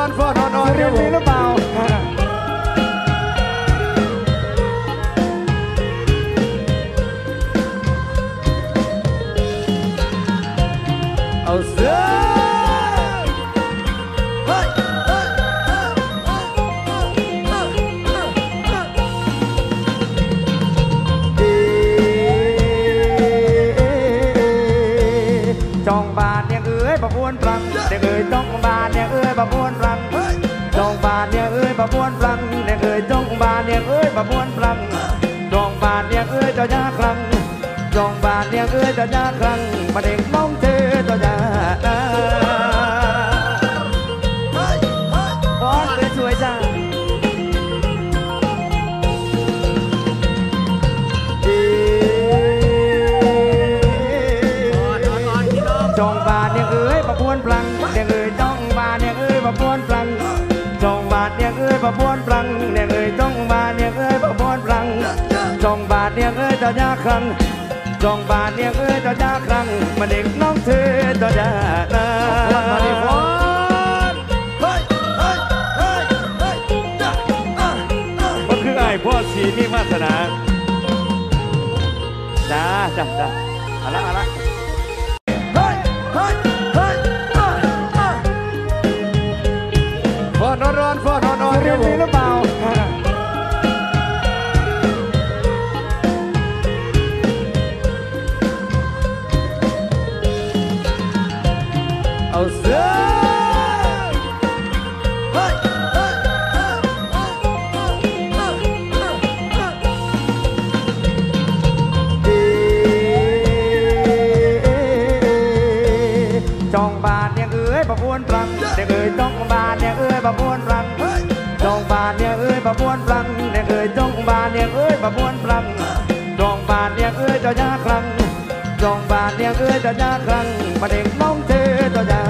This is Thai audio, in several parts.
hơn vượt hơn rồi điên đi nó vào ở dưới trong bà nè ơi bà buôn bằng nè ơi trong bà nè ơi bà buôn ประพวนปรังจองบานเนี่ยเอ้ยเจ้ายาครั้งจองบานเนี่ยเอ้ยเจ้ายาครั้งมาเด็กน้องเธอเจ้ายาบอสสวยจ้าจองบาทเนี่ยเอ้ยประพวนปลังเนี่ยเอ้ยจองบาทเนี่ยเอ้ยประพวนปลังจองบาทเนี่ยเอ้ยประพวนปลังเนี่ยเอ้ย จองบาทเนี่ยเอ้ยเจ้ายาครั้งจองบาทเนี่ยเอ้ยเจ้ายาครั้งมาเด็กน้องเธอเจ้ายานะมาดิพอนเฮ้ยเฮ้ยเฮ้ยเฮ้ยจ้ะอะอะก็คือไอ้ายพ่อสีมีวาสนาจ้าจ้าจ้าเอาละเอาละเฮ้ยเฮ้ย จองบานเนี่ยเอ้ยประพวนรังเด็กเอ้ยจองบานเนี่ยเอ้ยประพวนรังจองบานเนี่ยเอ้ยประพวนรังเด็กเอ้ยจองบานเนี่ยเอ้ยประพวนรังจองบานเนี่ยเอ้ยเจ้ายาครั้งจองบานเนี่ยเอ้ยเจ้ายาครั้งมาเด็กน้องเธอเจ้ายา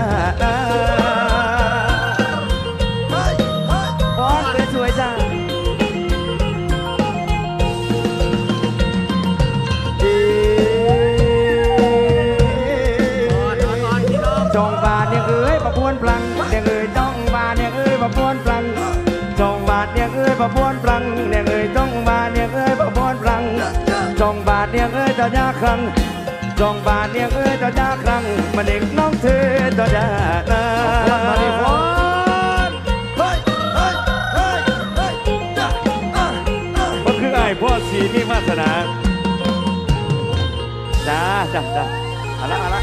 จองบาทเนี่ยเอ้ยเจ้ายาครั้งจองบาทเนี่ยเอ้ยเจ้ายาครั้งมาเด็กน้องเธอเจ้ายานะมาดิฟอนเฮ้ยเฮ้ยเฮ้ยเฮ้ยจ้ะอะอะก็คือไอ้ายพ่อสีมีวาสนาจ้าจ้าจ้าเอาละเอาละ